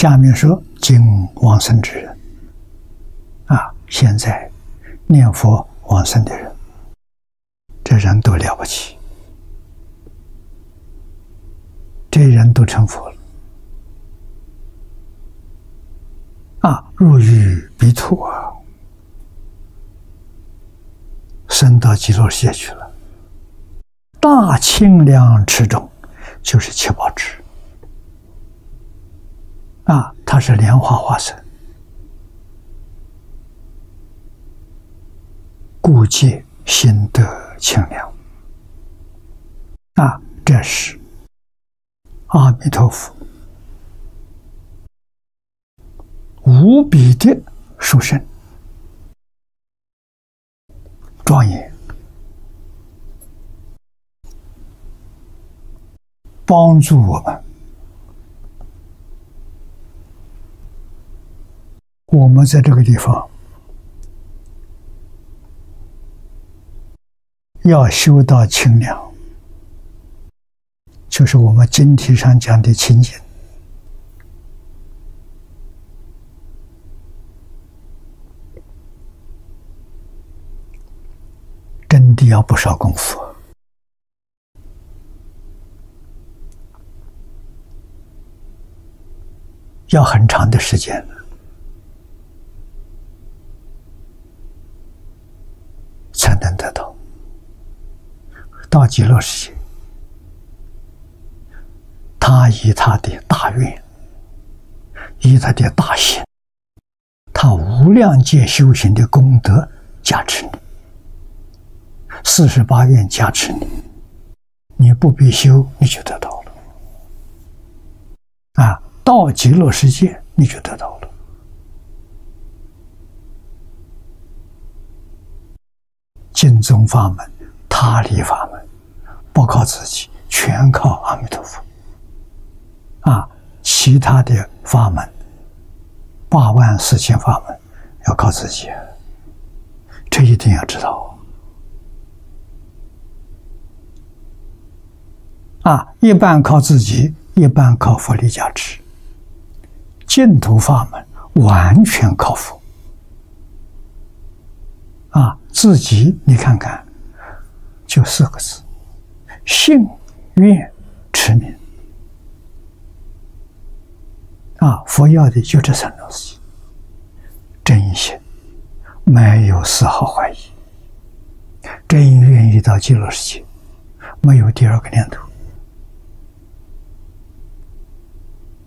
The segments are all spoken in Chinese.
下面说敬往生之人，啊，现在念佛往生的人，这人都了不起，这人都成佛了，啊，入于彼土啊，升到极乐世界去了，大清凉池中，就是七宝池。啊，它是莲花化身，故界心得清凉。啊，这是阿弥陀佛无比的殊胜庄严，帮助我们。我们在这个地方。要修到清凉，就是我们经题上讲的清净，真的要不少功夫，要很长的时间能得到到极乐世界。他以他的大愿，以他的大心，他无量界修行的功德加持你，四十八愿加持你，你不必修，你就得到了。啊，到极乐世界，你就得到了。净宗法门、他力法门，不靠自己，全靠阿弥陀佛。啊，其他的法门，八万四千法门，要靠自己，这一定要知道。啊，一半靠自己，一半靠佛力加持。净土法门完全靠佛。啊，自己你看看，就四个字：信、愿、持、名。啊，佛要的就这三种事情：真心，没有丝毫怀疑；真愿意到极乐世界，没有第二个念头。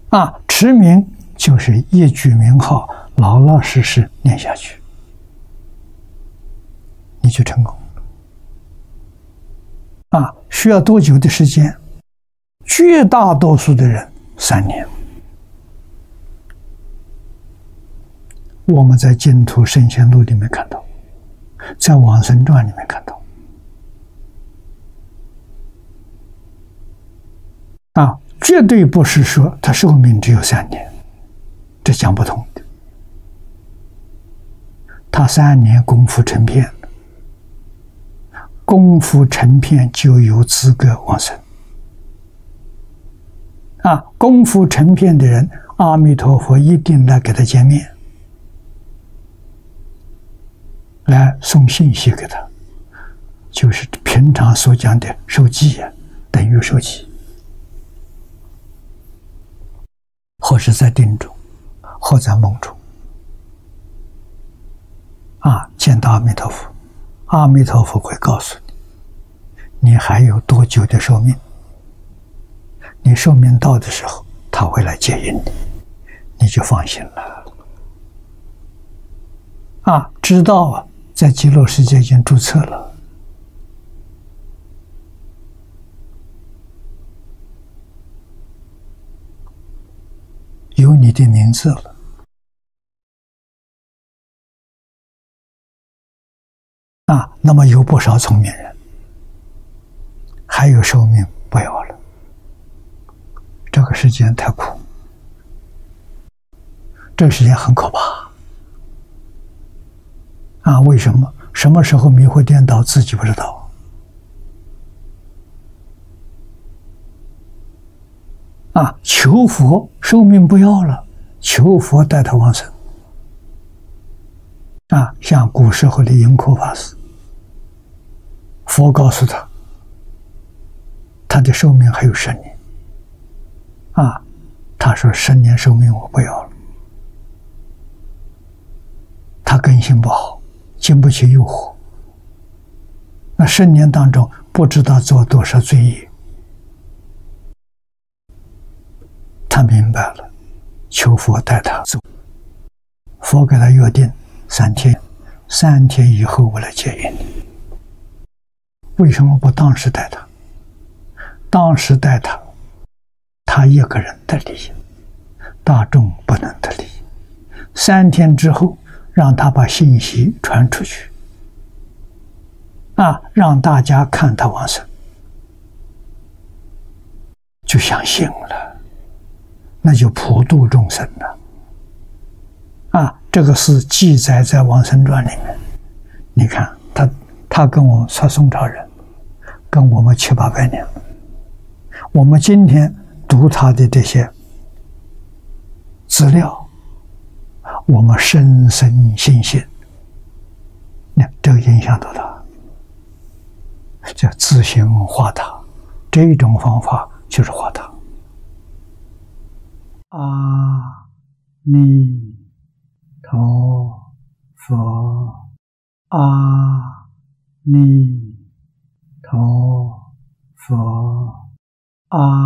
啊，持名就是一句名号，老老实实念下去。你就成功了啊！需要多久的时间？绝大多数的人三年。我们在《净土圣贤录》里面看到，在《往生传》里面看到，啊，绝对不是说他寿命只有三年，这讲不通的。他三年功夫成片。功夫成片就有资格往生啊！功夫成片的人，阿弥陀佛一定来给他见面，来送信息给他，就是平常所讲的受记呀，等于受记，或是在定中，或在梦中，啊，见到阿弥陀佛，阿弥陀佛会告诉。你你还有多久的寿命？你寿命到的时候，他会来接引你，你就放心了。啊，知道啊，在极乐世界已经注册了，有你的名字了。啊，那么有不少聪明人。还有寿命不要了，这个时间太苦，这个时间很可怕啊！为什么？什么时候迷惑颠倒，自己不知道啊！求佛寿命不要了，求佛带他往生。啊，像古时候的盈科法师，佛告诉他，他的寿命还有十年。啊，他说十年寿命我不要了，他根性不好，经不起诱惑。那十年当中，不知道做多少罪业。他明白了，求佛带他走。佛给他约定三天，三天以后我来接引你。为什么不当时带他？当时带他，他一个人的利益，大众不能得利益。三天之后，让他把信息传出去，啊，让大家看他往生，就相信了。那就普度众生了，啊，这个是记载在《往生传》里面。你看，他他跟我说宋朝人，跟我们七八百年。我们今天读他的这些资料，我们深深信心。那这个影响多大？叫自行化他，这种方法就是化他。阿弥陀佛，阿弥陀佛，阿。